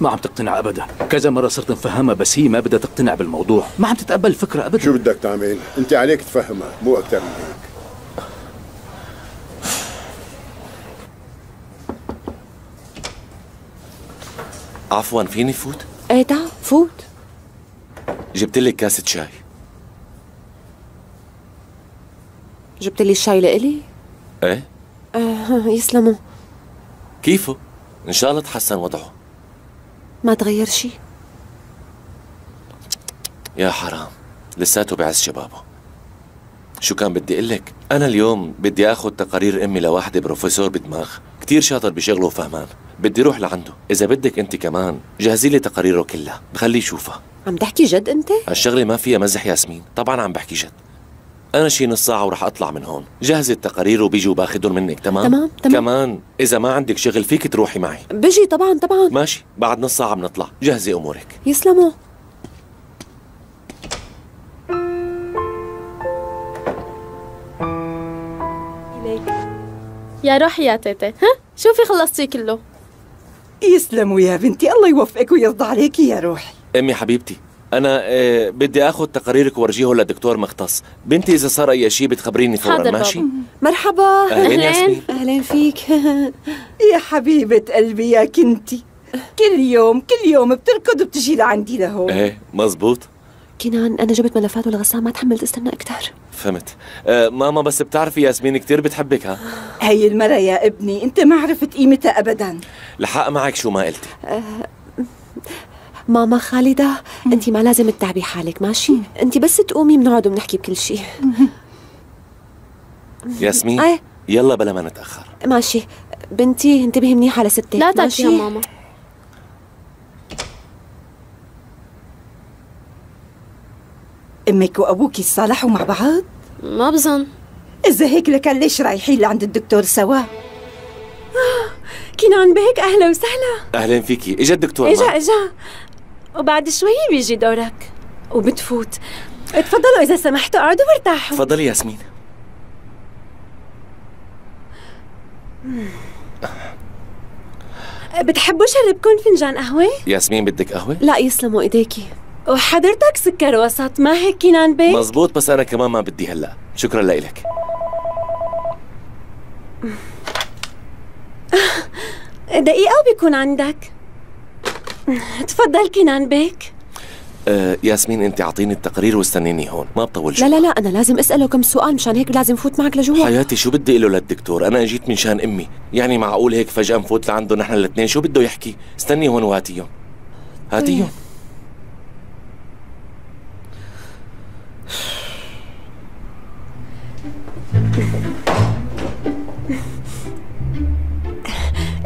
ما عم تقتنع ابدا كذا مرة صرت نفهمها بس هي ما بدها تقتنع بالموضوع ما عم تتقبل الفكرة ابدا شو بدك تعمل؟ أنت عليك تفهمها مو أكثر من هيك عفوا فيني فوت؟ إيه تعال فوت جبت لك كاسة شاي جبت لي الشاي لإلي؟ إيه؟ آه يسلموا كيفه؟ إن شاء الله تحسن وضعه ما تغير شي؟ يا حرام لساته بعز شبابه. شو كان بدي أقول لك؟ أنا اليوم بدي آخذ تقارير أمي لواحدة بروفيسور بدماغ كتير شاطر بشغله وفهمان. بدي روح لعنده. إذا بدك أنت كمان جهزي لي تقاريره كلها. بخليه يشوفها. عم تحكي جد أنت؟ هالشغلة ما فيها مزح ياسمين. طبعا عم بحكي جد. أنا شي نص ساعة ورح أطلع من هون. جهزي التقارير وبيجي وباخذهم منك تمام؟ تمام، تمام. كمان إذا ما عندك شغل فيك تروحي معي. بجي طبعا طبعا. ماشي بعد نص ساعة بنطلع. جهزي أمورك. يسلموا. يا روحي يا تيتي. ها؟ شوفي خلصتي كله. يسلموا يا بنتي الله يوفقك ويرضى عليكي يا روحي. أمي حبيبتي. أنا آه بدي آخذ تقاريرك وأرجيه لدكتور مختص. بنتي إذا صار أي شيء بتخبريني فورا حاضر ماشي؟ بابا. مرحبا. اهلين ياسمين اهلين فيك. يا حبيبة قلبي يا كنتي. كل يوم كل يوم بتركض وبتجي لعندي لهون. إيه مزبوط. كنان أنا جبت ملفات والغسان ما تحملت استنى أكثر فهمت. آه ماما بس بتعرفي ياسمين كتير بتحبك ها؟ هي المرة يا ابني أنت ما عرفت قيمتها ابدا. الحق معك شو ما قلتي. ماما خالدة انت ما لازم تتعبي حالك ماشي؟ انت بس تقومي بنقعد وبنحكي بكل شيء. ياسمين إيه يلا بلا ما نتأخر. ماشي. بنتي انتبهي منيح على ستك لا يا ماما. أمك وابوك صالحوا مع بعض؟ ما بظن. إذا هيك لكان ليش رايحين لعند الدكتور سوا؟ كنان بيك أهلا وسهلا. أهلين فيكي. إجا الدكتور إجا معك. وبعد شوي بيجي دورك. وبتفوت. تفضلوا إذا سمحتوا اقعدوا وارتاحوا. تفضلي ياسمين. بتحبوا شربكم فنجان قهوة؟ ياسمين بدك قهوة؟ لا يسلموا إيديكي. وحضرتك سكر وسط ما هيك كنان بيك؟ مزبوط بس أنا كمان ما بدي هلأ. شكرا لك دقيقة وبيكون عندك. تفضل كنان بيك. آه ياسمين انت اعطيني التقرير واستنيني هون ما بطول لا لا لا أنا لازم اساله كم سؤال مشان هيك لازم فوت معك لجوا. حياتي شو بدي له للدكتور؟ أنا اجيت من شان أمي. يعني معقول هيك فجأة نفوت لعنده نحن الاثنين؟ شو بده يحكي؟ استني هون وهاتيهم هاتيهم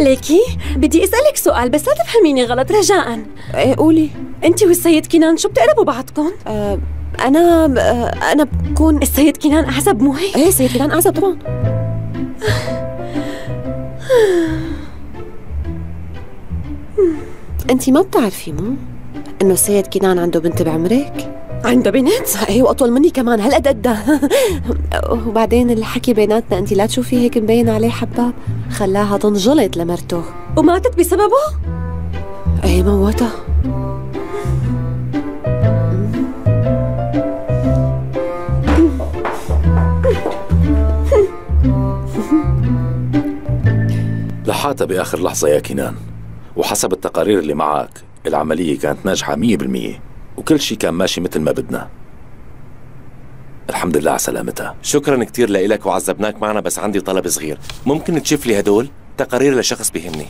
ليكي بدي أسألك سؤال بس لا تفهميني غلط رجاء. إيه قولي. أنت والسيد كنان شو بتقربوا بعضكم؟ آه أنا آه أنا بكون السيد كنان أعزب مو هيك؟ إيه سيد كنان أعزب طبعا. أنت ما بتعرفي مو؟ إنه السيد كنان عنده بنت بعمرك؟ عنده بنت؟ إيه واطول مني كمان. هالقد قدها وبعدين الحكي بيناتنا. انت لا تشوفي هيك مبين عليه حباب. خلاها تنجلط لمرته. وماتت بسببه؟ إيه موتها لحقتها بآخر لحظة يا كنان. وحسب التقارير اللي معك العملية كانت ناجحة 100% وكل شيء كان ماشي مثل ما بدنا. الحمد لله على سلامتها. شكرا كتير لإلك وعذبناك معنا بس عندي طلب صغير. ممكن تشوف لي هدول؟ تقارير لشخص بيهمني.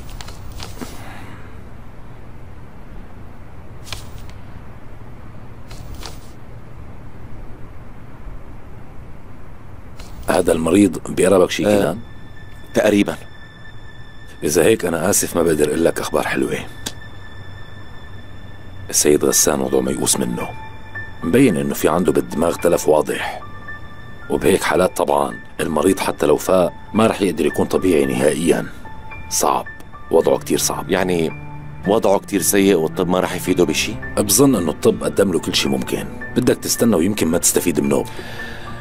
هذا المريض بيقربك شيء آه. كنان تقريبا. إذا هيك أنا آسف ما بقدر أقول لك أخبار حلوة. السيد غسان وضعه ميؤوس منه. مبين إنه في عنده بالدماغ تلف واضح. وبهيك حالات طبعا المريض حتى لو فاق ما رح يقدر يكون طبيعي نهائيا. صعب. وضعه كتير صعب. يعني وضعه كتير سيء والطب ما رح يفيده بشي؟ بظن إنه الطب قدم له كل شيء ممكن. بدك تستنى ويمكن ما تستفيد منه.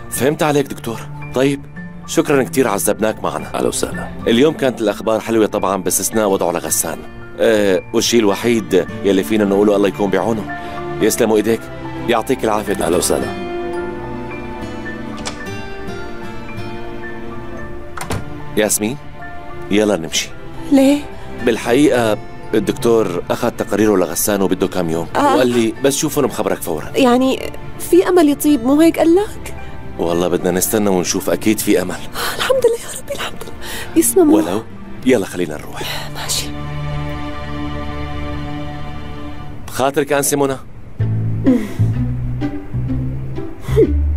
فهمت عليك دكتور. طيب شكرا كتير عذبناك معنا. أهلا وسهلا. اليوم كانت الأخبار حلوة طبعا باستثناء وضعه لغسان. والشيء الوحيد يلي فينا نقوله الله يكون بعونه. يسلموا إيديك. يعطيك العافية. أهلا دكتور وسهلا. ياسمين يلا نمشي. ليه؟ بالحقيقة الدكتور أخذ تقاريره لغسان وبده كم يوم. آه. وقال لي بس شوفه مخبرك فورا. يعني في أمل يطيب مو هيك قال لك؟ والله بدنا نستنى ونشوف. أكيد في أمل. آه الحمد لله يا ربي الحمد لله. يسلموا ولو يلا خلينا نروح. ماشي. خاطرك انسي منى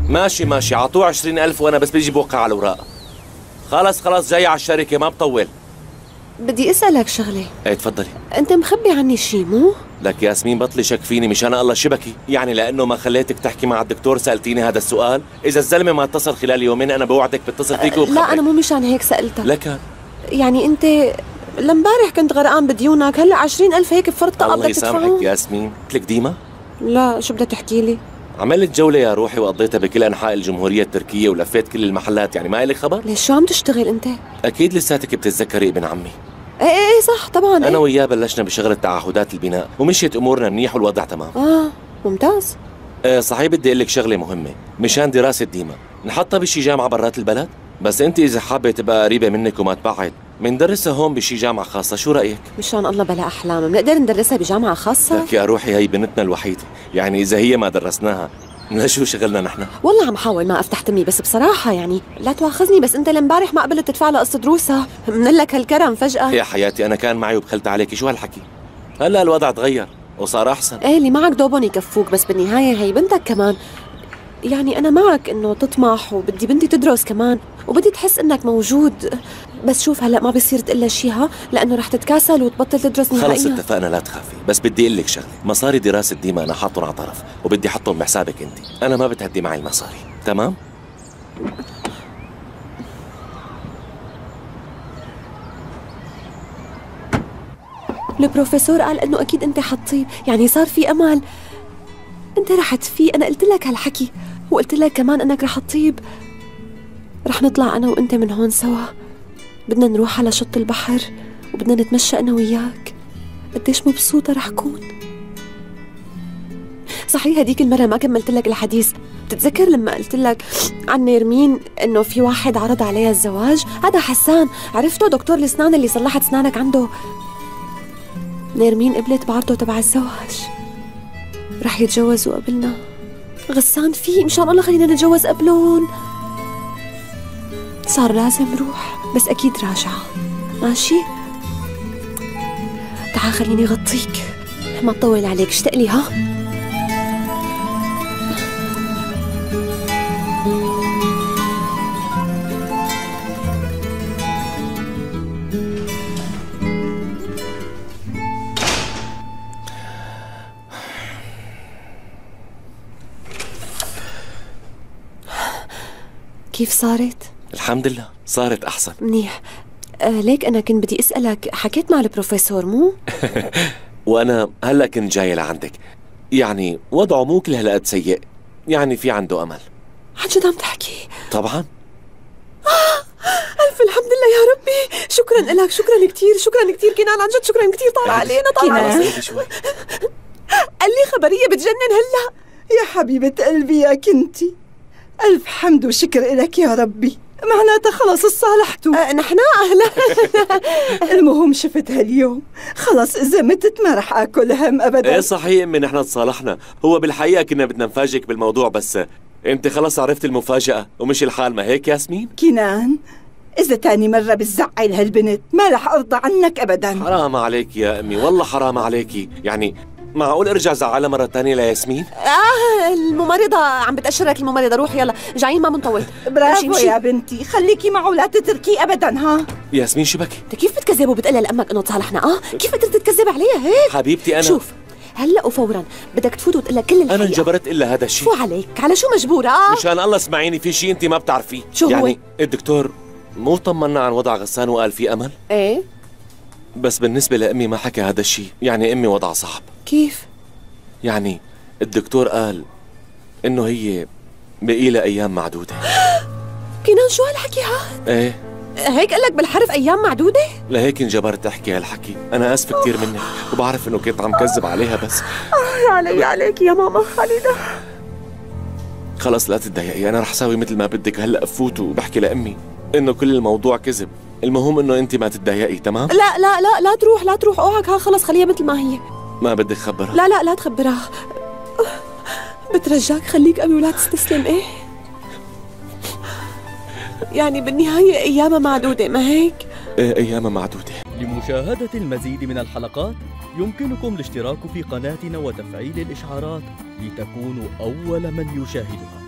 ماشي ماشي. عطوه عشرين ألف وأنا بس بيجي بوقع على الأوراق خلص خلص جاي على الشركة ما بطول. بدي أسألك شغلة. إيه تفضلي. أنت مخبي عني شي مو؟ لك ياسمين بطلي شك فيني. مشان الله شبكي. يعني لأنه ما خليتك تحكي مع الدكتور سألتيني هذا السؤال. إذا الزلمة ما اتصل خلال يومين أنا بوعدك بتصل فيك لا وبخبرك أنا مو مشان هيك سألتك. لك؟ يعني أنت لمبارح كنت غرقان بديونك. هلا عشرين ألف هيك بفرطة الله يسامحك ياسمين. قلت لك ديما؟ لا شو بدك تحكي لي؟ عملت جولة يا روحي وقضيتها بكل أنحاء الجمهورية التركية ولفيت كل المحلات. يعني ما إلك خبر؟ ليش؟ شو عم تشتغل أنت؟ أكيد لساتك بتتذكري ابن عمي. إيه إيه إيه صح طبعا أنا إيه. وياه بلشنا بشغل تعهدات البناء ومشيت أمورنا منيح والوضع تمام. آه ممتاز. أه صحيح بدي أقول لك شغلة مهمة. مشان دراسة ديما. نحطها بشي جامعة برات البلد؟ بس أنت إذا حابة تبقى قريبة منك وما تبعد مندرسها هون بشي جامعة خاصة شو رأيك؟ مشان الله بلا أحلام. بنقدر ندرسها بجامعة خاصة؟ لك يا روحي هي بنتنا الوحيدة. يعني إذا هي ما درسناها لشو شغلنا نحن؟ والله عم حاول ما أفتح تمي بس بصراحة يعني لا تواخذني بس أنت لمبارح ما قبلت تدفع لها قسط دروسها. من لك هالكرم فجأة. يا حياتي أنا كان معي وبخلت عليك شو هالحكي؟ هلا الوضع تغير وصار أحسن. إيه اللي معك دوبهم يكفوك بس بالنهاية هي بنتك كمان. يعني أنا معك إنه تطمح وبدي بنتي تدرس كمان وبدي تحس إنك موجود. بس شوف هلا ما بصير تقول لها شي ها؟ لأنه رح تتكاسل وتبطل تدرس خلص نهائيا اتفقنا لا تخافي. بس بدي أقول لك شغلة. مصاري دراسة ديما أنا حاطهم على طرف وبدي أحطهم بحسابك أنت. أنا ما بتهدي معي المصاري تمام؟ البروفيسور قال إنه أكيد أنت حطيب يعني صار في أمل. أنت رح تفي أنا قلت لك هالحكي وقلت لك كمان إنك رح تطيب. رح نطلع أنا وأنت من هون سوا. بدنا نروح على شط البحر وبدنا نتمشى أنا وياك. قديش مبسوطة رح كون صحيح هديك المرة ما كملت لك الحديث. بتتذكر لما قلت لك عن نيرمين إنه في واحد عرض عليها الزواج؟ هذا حسان. عرفته؟ دكتور الأسنان اللي صلحت أسنانك عنده. نيرمين قبلت بعرضه تبع الزواج. رح يتجوزوا قبلنا. غسان في مشان الله خلينا نتجوز قبلهم. صار لازم روح بس أكيد راجعة ماشي؟ تعال خليني غطيك ما تطول عليك اشتاق لي ها؟ كيف صارت؟ الحمد لله صارت أحسن. منيح. آه ليك أنا كنت بدي أسألك حكيت مع البروفيسور مو؟ وأنا هلأ كنت جاي لعندك. يعني وضعه مو كل هالقد سيء يعني في عنده أمل. عن جد عم تحكي؟ طبعا. ألف الحمد لله يا ربي. شكرا لك شكرا كثير شكرا كثير كنان عن جد شكرا كثير طال علينا طال كنان. علينا. بس شوي. قال لي خبرية بتجنن هلأ. يا حبيبة قلبي يا كنتي. ألف حمد وشكر لك يا ربي. معناتها خلص اصالحتوا آه نحن أهلا المهم شفت هاليوم خلص إذا متت ما رح آكل هم أبدا. إيه صحيح امي نحن تصالحنا هو بالحقيقة كنا بدنا نفاجئك بالموضوع بس أنت خلص عرفت المفاجأة ومشي الحال ما هيك ياسمين؟ كنان إذا تاني مرة بتزعل هالبنت ما رح أرضى عنك أبدا. حرام عليك يا أمي والله حرام عليكي. يعني معقول أرجع زعلها مرة تانية لياسمين آه الممرضة عم بتأشرك الممرضة. روح يلا جايين ما بنطول. برافو. يا بنتي. خليكي معه ولا تتركيه أبدا ها؟ ياسمين شبكي أنت كيف بتكذب وبتقلها لأمك إنه تصالحنا؟ آه كيف قدرت تكذب عليها هيك؟ حبيبتي أنا شوف هلأ وفورا بدك تفوت وتقول لها كل الحقيقة أنا انجبرت إلا هذا الشيء. شو عليك؟ على شو مجبورة؟ آه. مشان الله اسمعيني في شيء أنت ما بتعرفيه. شو هو؟ يعني الدكتور مو طمنا عن وضع غسان وقال في أمل؟ إيه. بس بالنسبة لأمي ما حكى هذا الشيء. يعني أمي وضعها صعب. كيف؟ يعني الدكتور قال إنه هي بقي لها أيام معدودة. كنان شو هالحكي هاد؟ إيه. هيك قال لك بالحرف أيام معدودة؟ لهيك انجبرت احكي هالحكي. أنا آسف كثير منك وبعرف إنه كنت عم كذب عليها بس. يا علي عليك يا ماما خالده خلص لا تتضايقي. أنا رح ساوي مثل ما بدك. هلأ بفوت وبحكي لأمي إنه كل الموضوع كذب. المهم إنه انت ما تتضايقي تمام؟ لا لا لا لا تروح لا تروح. اوعك ها خلص خليها مثل ما هي. ما بدك خبرها. لا لا لا تخبرها. بترجاك خليك قوي ولا تستسلم إيه؟ يعني بالنهاية أيامها معدودة ما هيك؟ إيه أيامها معدودة. لمشاهدة المزيد من الحلقات يمكنكم الاشتراك في قناتنا وتفعيل الإشعارات لتكونوا أول من يشاهدها.